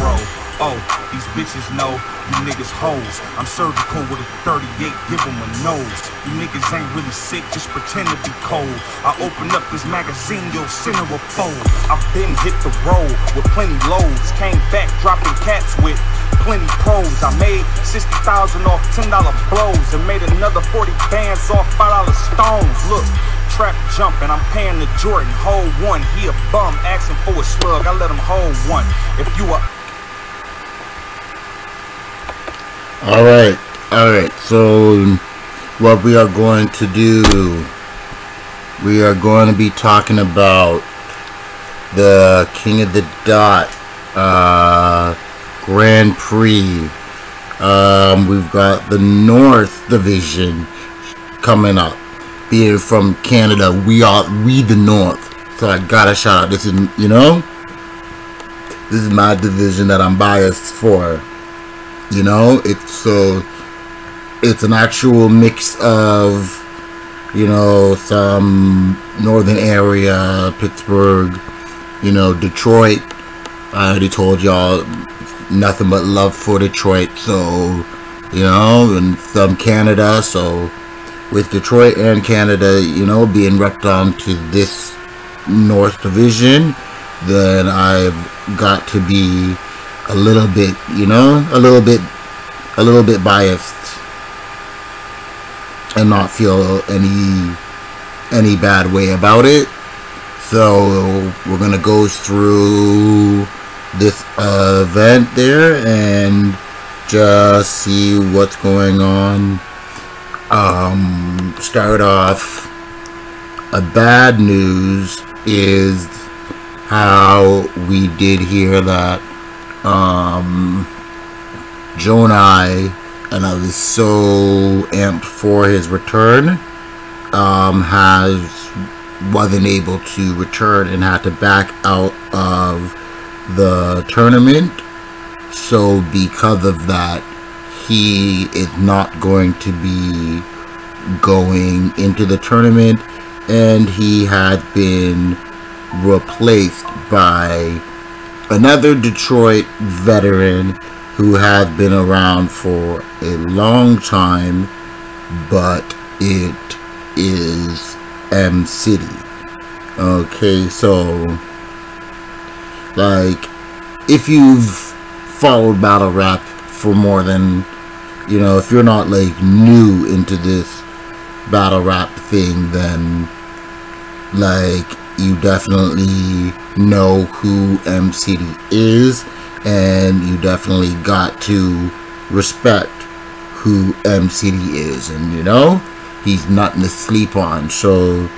roll. Oh, these bitches know you niggas hoes. I'm surgical with a 38, give them a nose. You niggas ain't really sick, just pretend to be cold. I open up this magazine, you'll center a fold. I've been hit the road with plenty loads. Came back dropping cats with plenty pros. I made 60,000 off $10 blows and made another 40 bands off $5 stones. Look, trap jumping, I'm paying the Jordan, hold one. He a bum asking for a slug, I let him hold one. If you a All right, all right. So, what we are going to do, we are going to be talking about the King of the Dot uh, Grand Prix. Um, we've got the North Division coming up. Being from Canada, we are we the North. So I gotta shout out. This is you know, this is my division that I'm biased for. You know, it's so it's an actual mix of you know some northern area, Pittsburgh, you know, Detroit. I already told y'all nothing but love for Detroit. So you know, and some Canada. So with Detroit and Canada, you know, being repped onto this North Division, then I've got to be a little bit, you know, a little bit, a little bit biased, and not feel any any bad way about it. So we're gonna go through this uh, event there and just see what's going on. Um, start off. A bad news is how we did hear that um, I, and I was so amped for his return, um, has wasn't able to return and had to back out of the tournament. So because of that, he is not going to be going into the tournament, and he had been replaced by another Detroit veteran who has been around for a long time, but it is M City. Okay, so like if you've followed battle rap for more than you know, if you're not like new into this battle rap thing, then like you definitely know who MCD is, and you definitely got to respect who MCD is, and you know he's nothing to sleep on. So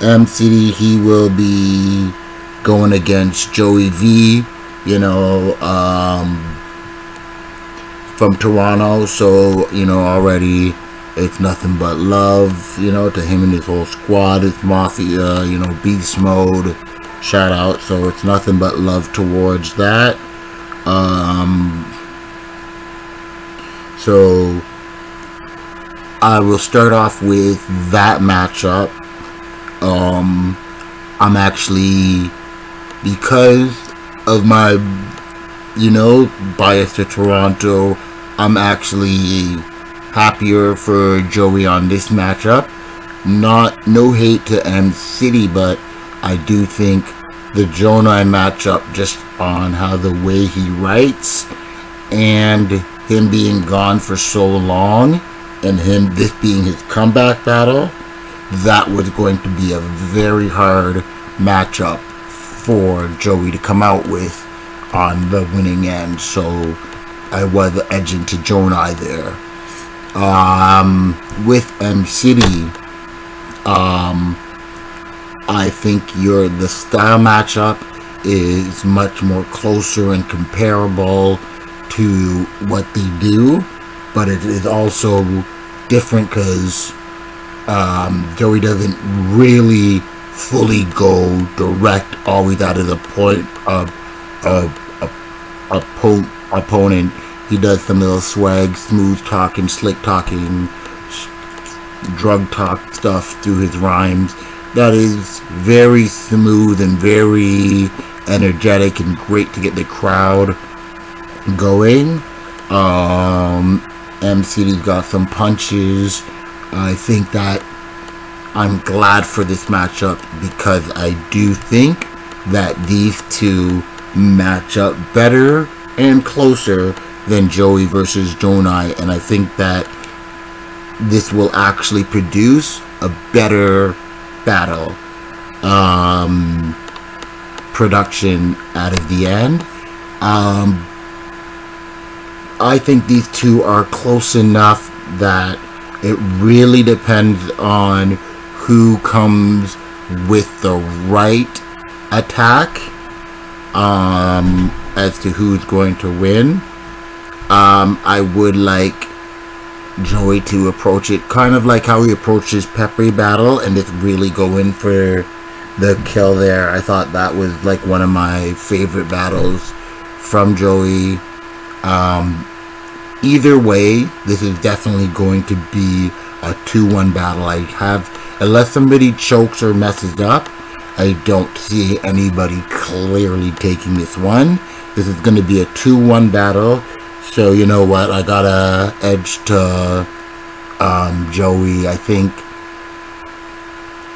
MCD, he will be going against Joey V, you know, um, from Toronto. So you know already it's nothing but love, you know, to him and his whole squad. It's Mafia, you know, Beast Mode, shout out. So it's nothing but love towards that. Um, so I will start off with that matchup. Um, I'm actually, because of my, you know, bias to Toronto, I'm actually happier for Joey on this matchup. Not no hate to M City, but I do think the Jonai matchup just on how the way he writes and him being gone for so long and him this being his comeback battle, that was going to be a very hard matchup for Joey to come out with on the winning end. So I was edging to Jonai there. Um, with M City, um, I think your the style matchup is much more closer and comparable to what they do, but it is also different because um, Joey doesn't really fully go direct always out of the point of of a, a, opponent he does some little swag, smooth talking, slick talking, drug talk stuff through his rhymes. That is very smooth and very energetic and great to get the crowd going. Um, MCD's got some punches. I think that I'm glad for this matchup because I do think that these two match up better and closer than Joey versus Jonai, and I think that this will actually produce a better battle um, production out of the end. Um, I think these two are close enough that it really depends on who comes with the right attack um, as to who's going to win. Um, I would like Joey to approach it kind of like how he approaches Peppery Battle and just really go in for the kill there. I thought that was like one of my favorite battles from Joey. Um, either way, this is definitely going to be a 2-1 battle. I have, unless somebody chokes or messes up, I don't see anybody clearly taking this one. This is going to be a 2-1 battle. So, you know what? I got a edge to um, Joey. I think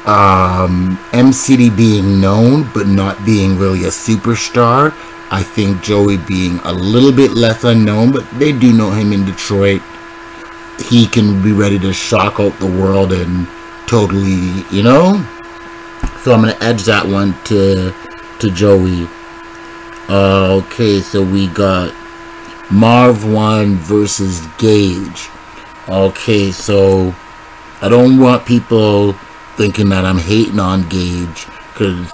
um, MCD being known, but not being really a superstar. I think Joey being a little bit less unknown, but they do know him in Detroit. He can be ready to shock out the world and totally, you know. So I'm gonna edge that one to to Joey. Uh, okay, so we got Marv One versus Gage. Okay, so I don't want people thinking that I'm hating on Gage because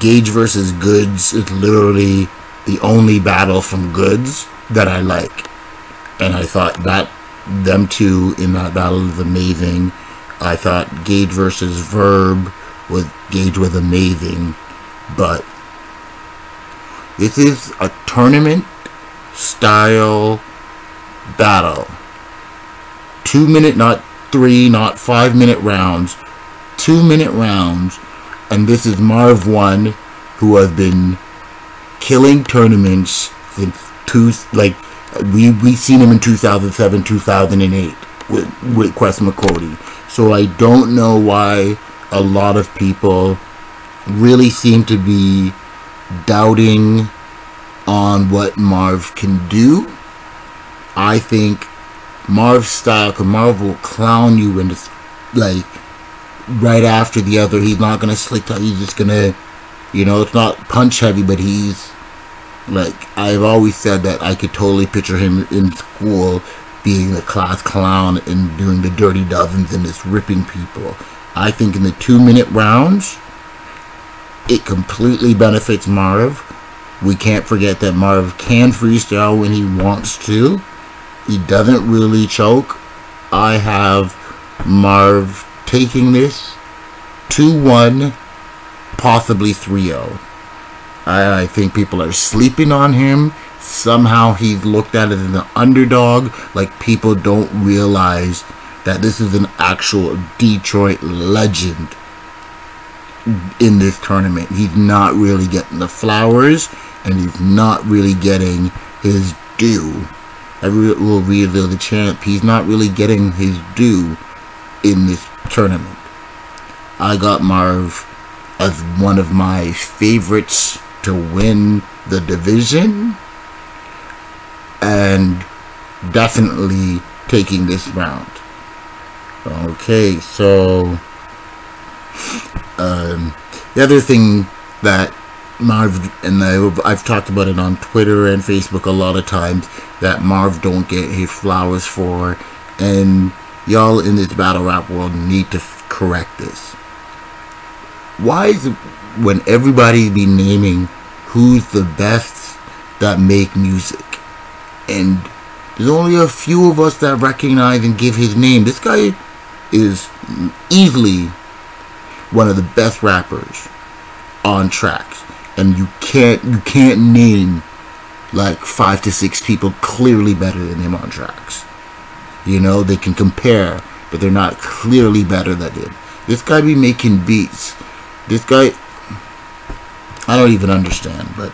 Gage versus Goods is literally the only battle from Goods that I like. And I thought that them two in that battle is amazing. I thought Gage versus Verb was Gage was amazing. But this is a tournament style battle. Two minute, not three, not five minute rounds. Two minute rounds and this is Marv One, who has been killing tournaments since two like we we seen him in 2007, 2008 with with Quest McCody. So I don't know why a lot of people really seem to be doubting on what Marv can do. I think Marv's style, cause Marv will clown you just like right after the other. He's not gonna slick talk. He's just gonna, you know, it's not punch heavy, but he's like I've always said that I could totally picture him in school being the class clown and doing the dirty dozens and just ripping people. I think in the two minute rounds, it completely benefits Marv. We can't forget that Marv can freestyle when he wants to. He doesn't really choke. I have Marv taking this 2-1, possibly 3-0. I, I think people are sleeping on him. Somehow he's looked at as an underdog, like people don't realize that this is an actual Detroit legend in this tournament. He's not really getting the flowers, and he's not really getting his due. I will reveal the champ. He's not really getting his due in this tournament. I got Marv as one of my favorites to win the division and definitely taking this round. Okay, so um, the other thing that Marv and I, I've talked about it on Twitter and Facebook a lot of times that Marv don't get his flowers for, and y'all in this battle rap world need to correct this. Why is it when everybody be naming who's the best that make music and there's only a few of us that recognize and give his name. This guy is easily one of the best rappers on tracks and you can't you can't name like five to six people clearly better than him on tracks. You know, they can compare, but they're not clearly better than him. This guy be making beats. This guy, I don't even understand, but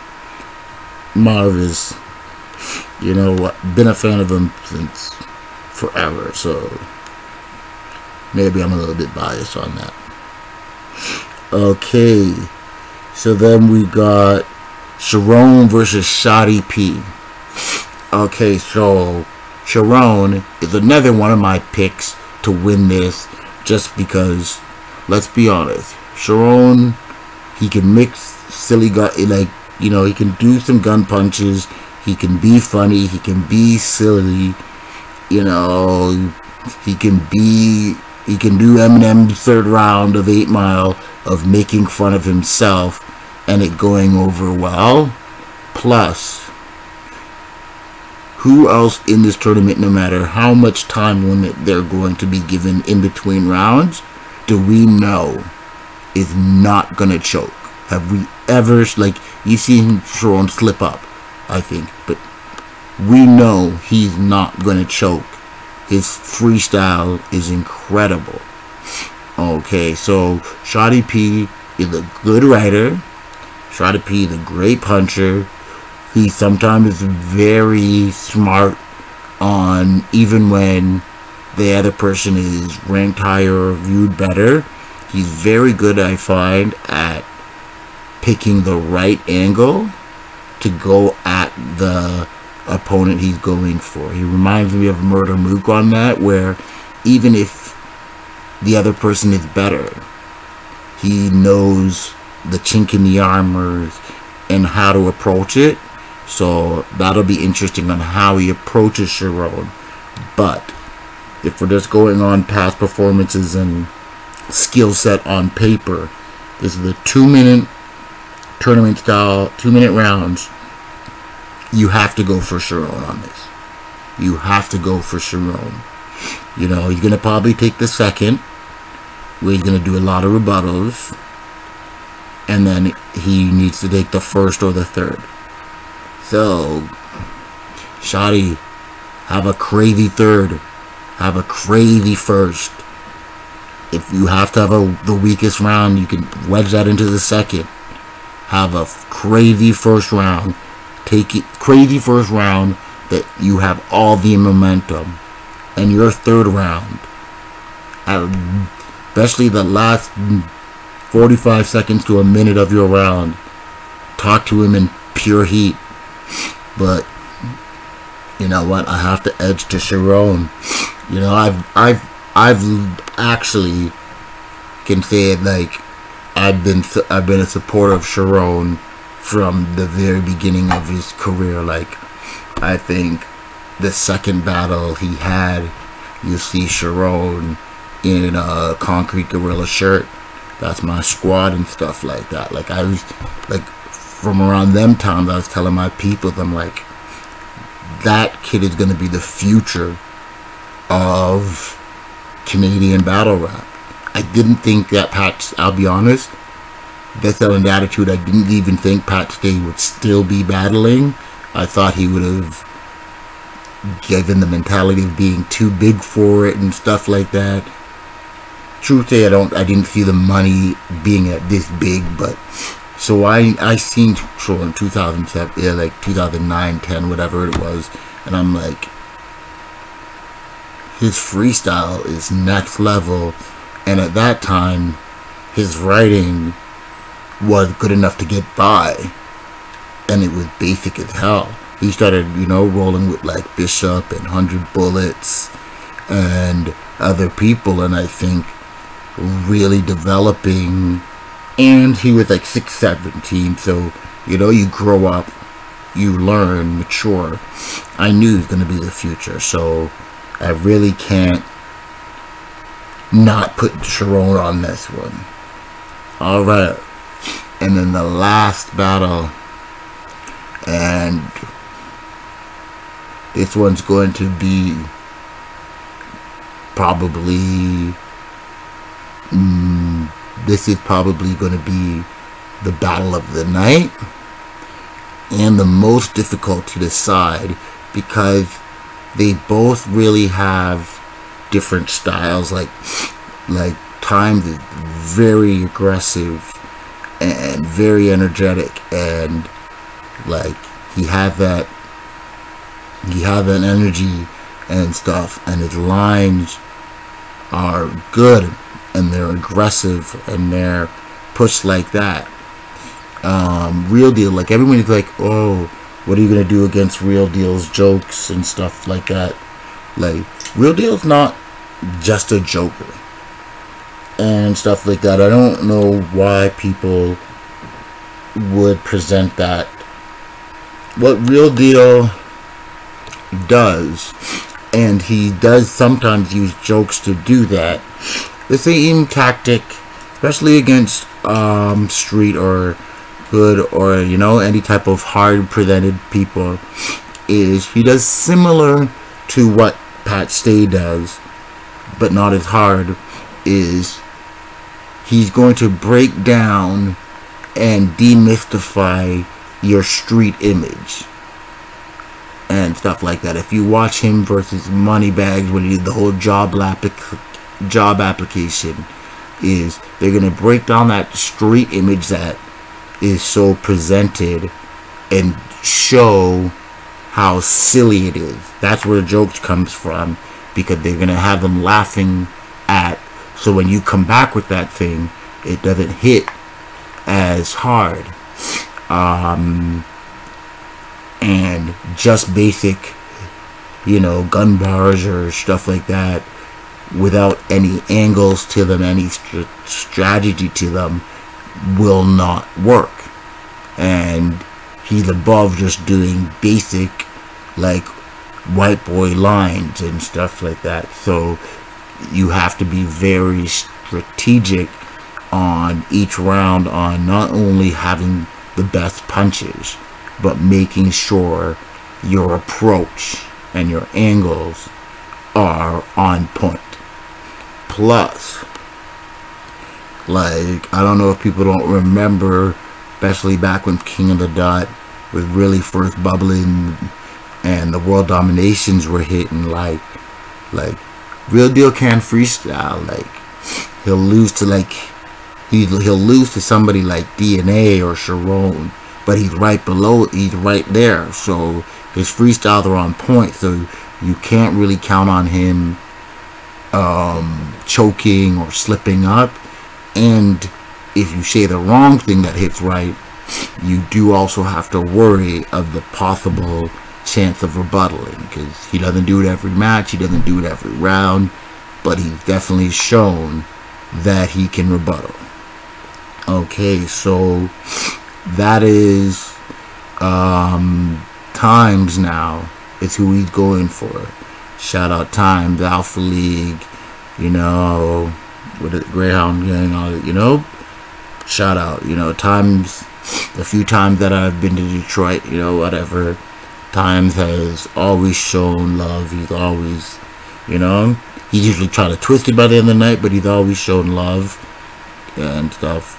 Marv is You know, what, been a fan of him since forever, so maybe I'm a little bit biased on that. Okay, so then we got Charron versus Shotty P. Okay, so Charron is another one of my picks to win this just because, let's be honest, Charron, he can mix silly gun, like, you know, he can do some gun punches, he can be funny, he can be silly, you know, he can be, he can do Eminem's third round of 8 Mile of making fun of himself and it going over well. Plus, who else in this tournament, no matter how much time limit they're going to be given in between rounds, do we know is not going to choke? Have we ever, like, you've seen Charron slip up, I think, but we know he's not going to choke. His freestyle is incredible. Okay, so Shotty P is a good writer. Shotty P is a great puncher. He sometimes is very smart on even when the other person is ranked higher or viewed better. He's very good, I find, at picking the right angle to go at the opponent he's going for. He reminds me of Murder Mook on that, where even if the other person is better. He knows the chink in the armor and how to approach it. So that'll be interesting on how he approaches Charron. But if we're just going on past performances and skill set on paper, this is a two minute tournament style, two minute rounds. You have to go for Charron on this. You have to go for Charron. You know, he's going to probably take the second, where he's going to do a lot of rebuttals. And then he needs to take the first or the third. So, Shotty, have a crazy third. Have a crazy first. If you have to have a, the weakest round, you can wedge that into the second. Have a crazy first round. Take it crazy first round that you have all the momentum and your third round, especially the last 45 seconds to a minute of your round, talk to him in pure heat. But you know what? I have to edge to Charron. You know, I've I've I've actually can say it like I've been I've been a supporter of Charron from the very beginning of his career. Like I think the second battle he had, you see Charron in a concrete gorilla shirt. That's my squad and stuff like that. Like I was like from around them times I was telling my people I'm like that kid is gonna be the future of Canadian battle rap. I didn't think that Pat I'll be honest, that's an attitude I didn't even think Pat Stay would still be battling. I thought he would have given the mentality of being too big for it and stuff like that. Truth say I don't I didn't see the money being at this big, but so I I seen Troll in 2007, yeah, like 2009, 10, whatever it was, and I'm like, his freestyle is next level, and at that time, his writing was good enough to get by, and it was basic as hell. He started, you know, rolling with like Bishop and 100 Bullets and other people, and I think really developing. And he was like 6, 17, so, you know, you grow up, you learn, mature. I knew he was going to be the future, so I really can't not put Charron on this one. Alright. And then the last battle, and this one's going to be probably mm, this is probably going to be the battle of the night and the most difficult to decide because they both really have different styles like like times is very aggressive and very energetic and like he had that he have an energy and stuff, and his lines are good and they're aggressive and they're pushed like that. Um, real deal, like everyone's like, oh, what are you gonna do against real deal's jokes and stuff like that? Like, real deal's not just a joker and stuff like that. I don't know why people would present that. What real deal does, and he does sometimes use jokes to do that. The same tactic, especially against um, street or hood or you know any type of hard presented people, is he does similar to what Pat Stay does, but not as hard. Is he's going to break down and demystify your street image and stuff like that. If you watch him versus Moneybags when he did the whole job applic- job application, is they're gonna break down that street image that is so presented and show how silly it is. That's where the jokes comes from because they're gonna have them laughing at. So when you come back with that thing, it doesn't hit as hard. Um, and just basic, you know, gun bars or stuff like that without any angles to them, any st- strategy to them will not work. And he's above just doing basic, like, white boy lines and stuff like that. So you have to be very strategic on each round on not only having the best punches but making sure your approach and your angles are on point. Plus, like, I don't know if people don't remember, especially back when King of the Dot was really first bubbling and the world dominations were hitting, like, like, Real Deal can freestyle, like, he'll lose to, like, he'll, he'll lose to somebody like DNA or Charron but he's right below he's right there. So his freestyles are on point so you can't really count on him um, choking or slipping up and if you say the wrong thing that hits right you do also have to worry of the possible chance of rebuttaling because he doesn't do it every match he doesn't do it every round but he's definitely shown that he can rebuttal okay so that is um, Times now. It's who he's going for. Shout out Times, Alpha League, you know, with the Greyhound gang, all you know. Shout out, you know, Times. The few times that I've been to Detroit, you know, whatever. Times has always shown love. He's always, you know, he usually try to twist it by the end of the night, but he's always shown love and stuff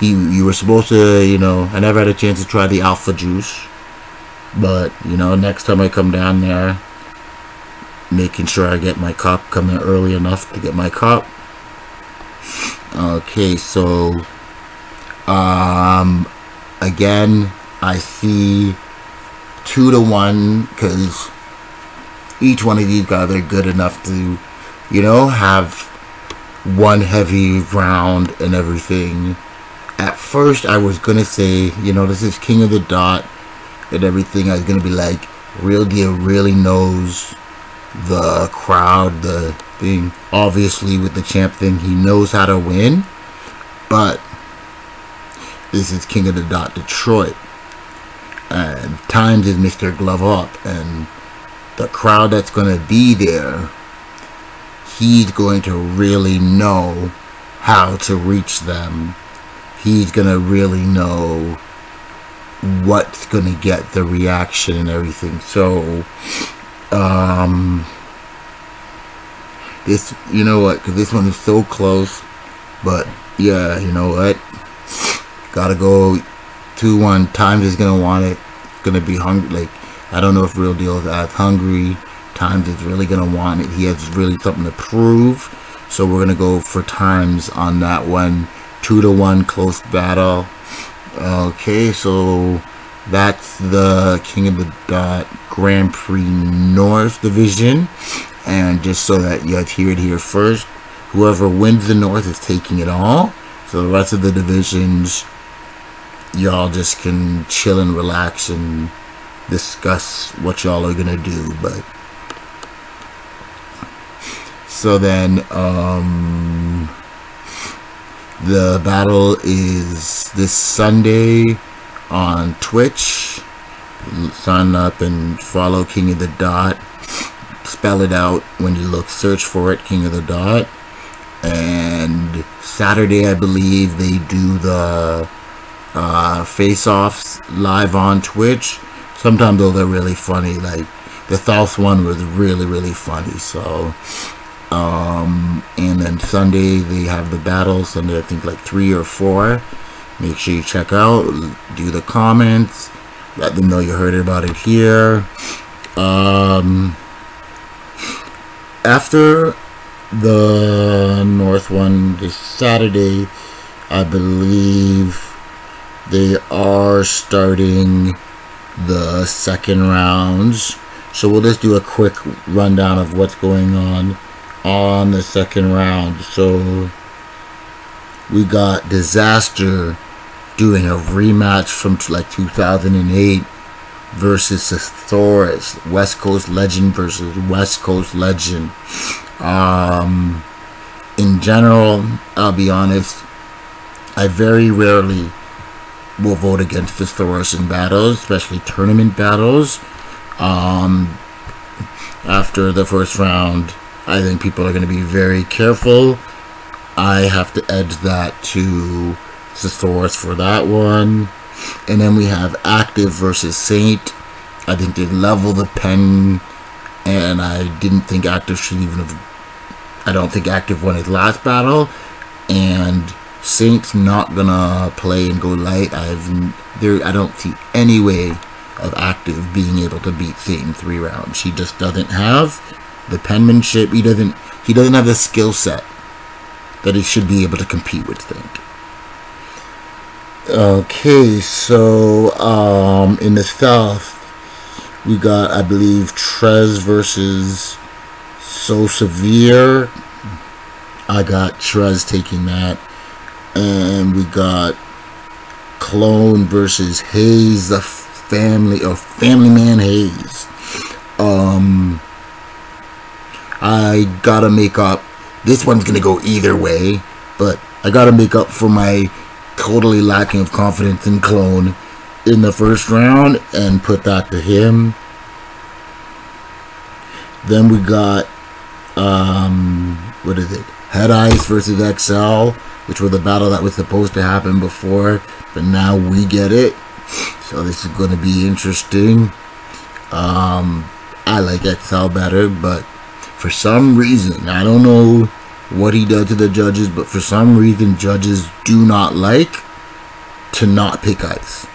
he you were supposed to you know I never had a chance to try the alpha juice but you know next time I come down there making sure I get my cop coming early enough to get my cop. okay so um again I see two to one because each one of these guys are good enough to you know have one heavy round and everything at first I was gonna say, you know, this is King of the Dot and everything. I was gonna be like, Real Deal really knows the crowd, the thing. Obviously, with the champ thing, he knows how to win. But this is King of the Dot Detroit. And Times is Mr. Glove Up. And the crowd that's going to be there, he's going to really know how to reach them he's gonna really know what's gonna get the reaction and everything. So, um, this, you know what? Because this one is so close, but yeah, you know what? Gotta go two one. Times is gonna want it. Gonna be hungry. Like I don't know if Real Deal is as hungry. Times is really gonna want it. He has really something to prove. So we're gonna go for Times on that one two to one close battle. Okay, so That's the King of the Dot Grand Prix North Division. And just so that you guys hear it here first, whoever wins the North is taking it all. So the rest of the divisions, y'all just can chill and relax and discuss what y'all are gonna do. But so then, um, the battle is this Sunday on Twitch. Sign up and follow King of the Dot. Spell it out when you look, search for it, King of the Dot. And Saturday, I believe, they do the uh, face offs live on Twitch. Sometimes those are really funny. Like the South one was really, really funny. So, um, and then Sunday they have the battle. Sunday, I think like three or four. Make sure you check out, do the comments, let them know you heard about it here. Um, after the North one this Saturday, I believe they are starting the second rounds. So we'll just do a quick rundown of what's going on on the second round. So we got Disaster doing a rematch from like 2008 versus Thesaurus, West Coast Legend versus West Coast Legend. Um, in general, I'll be honest, I very rarely will vote against the Thesaurus in battles, especially tournament battles. Um, after the first round, I think people are going to be very careful. I have to edge that to Thesaurus for that one. And then we have Active versus Saint. I think they level the pen, and I didn't think Active should even have. I don't think Active won his last battle, and Saint's not gonna play and go light. I've there. I don't see any way of Active being able to beat Saint in three rounds. He just doesn't have the penmanship. He doesn't. He doesn't have the skill set that he should be able to compete with. Think. Okay, so um, in the South, we got, I believe, Trez versus So Severe. I got Trez taking that. And we got Clone versus Hayes, the family, or Family Man Hayes. Um, I gotta make up. This one's gonna go either way, but I gotta make up for my totally lacking of confidence in Clone in the first round and put that to him. Then we got, um, what is it? Head Ice versus XL, which was the battle that was supposed to happen before, but now we get it. So this is going to be interesting. Um, I like XL better, but for some reason, I don't know what he does to the judges, but for some reason, judges do not like to not pick ice.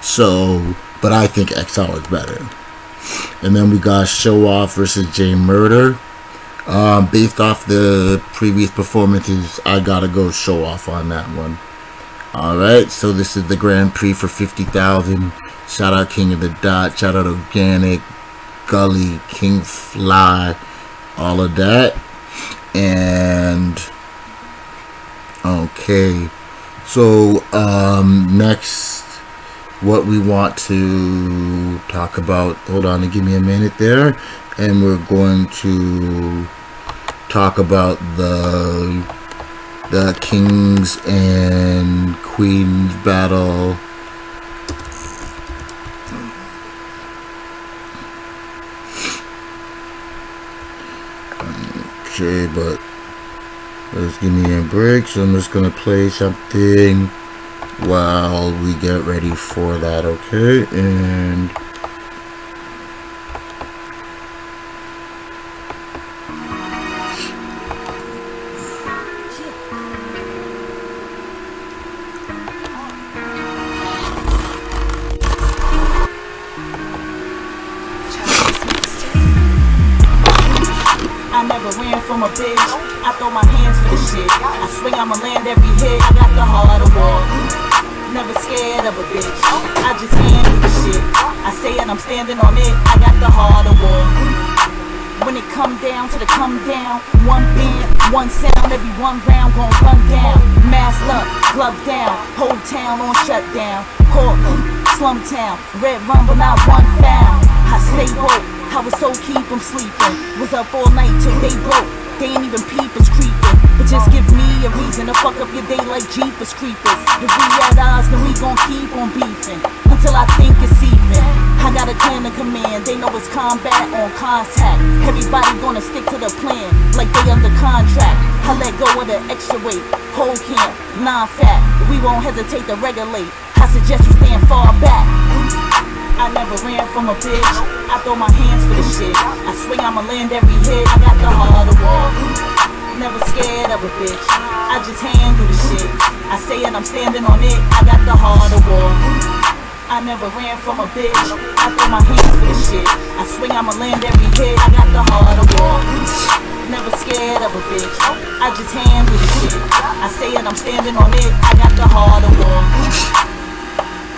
So, but I think XL is better. And then we got Show Off versus Jay Murder. Um, based off the previous performances, I gotta go Show Off on that one. Alright, so this is the Grand Prix for 50,000. Shout out King of the Dot, shout out Organic, Gully, King Fly, all of that. And okay. So um next what we want to talk about hold on and give me a minute there. And we're going to talk about the the kings and queens battle Okay, but let's give me a break. So I'm just gonna play something while we get ready for that, okay? And glove down, whole town on shutdown. Portland, slum town, red rum but not one found. I stay woke, I was so keep 'em sleeping. Was up all night till they broke. They ain't even peepers creeping. But just give me a reason to fuck up your day like Jeepers creepers. If we at odds, then we gon' keep on beefing until I think it's even. I got a clan of command, they know it's combat on contact. Everybody gonna stick to the plan like they under contract. I let go of the extra weight, whole camp, non-fat. We won't hesitate to regulate. I suggest you stand far back. I never ran from a bitch. I throw my hands for the shit. I swing, I'ma land every hit. I got the heart of war. Never scared of a bitch. I just handle the shit. I say it, I'm standing on it. I got the heart of war. I never ran from a bitch. I throw my hands for the shit. I swing, I'ma land every hit. I got the heart of war. Never scared of a bitch. I just handle the shit. I say it, I'm standing on it. I got the heart of war.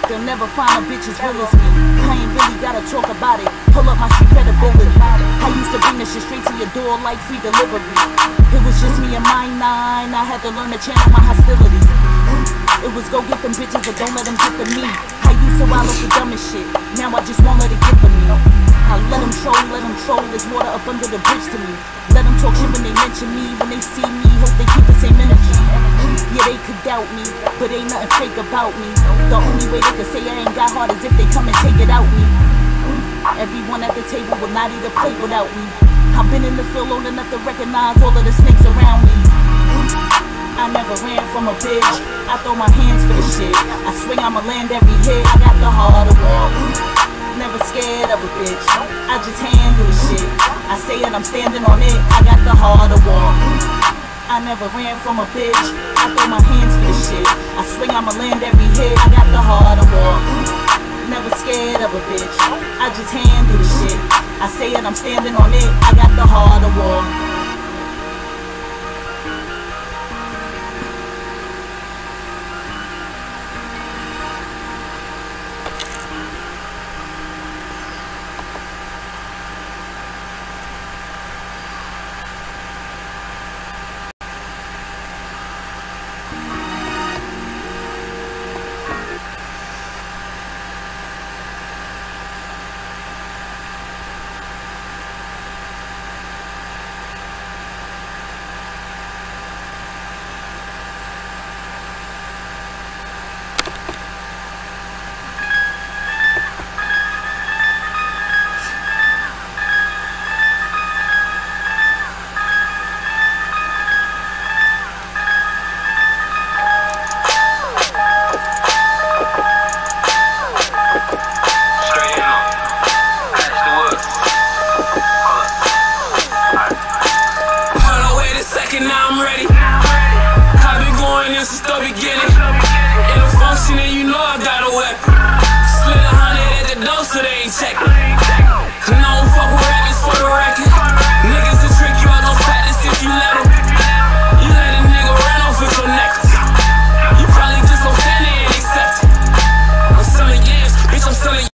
They'll never find a bitch as real as me. I ain't really gotta talk about it. Pull up my street credibility. I used to bring this shit straight to your door like free delivery. It was just me and my nine. I had to learn to channel my hostility. It was go get them bitches, but don't let them get to me. I used to wallow the dumbest shit. Now I just won't let it get to me. I let them troll, let them troll. There's water up under the bridge to me. Let them talk shit when they mention me. When they see me, hope they keep the same energy. Yeah, they could doubt me, but ain't nothing fake about me. The only way they could say I ain't got heart is if they come and take it out me. Everyone at the table would not eat a plate without me. I've been in the field long enough to recognize all of the snakes around me. I never ran from a bitch. I throw my hands for the shit. I swing, I'ma land every hit. I got the heart of war. Never scared of a bitch. I just handle the shit. I say it, I'm standing on it. I got the heart of war. I never ran from a bitch. I throw my hands for the shit. I swing, I'ma land every hit. I got the heart of war. Never scared of a bitch. I just handle the shit. I say it, I'm standing on it. I got the heart of war.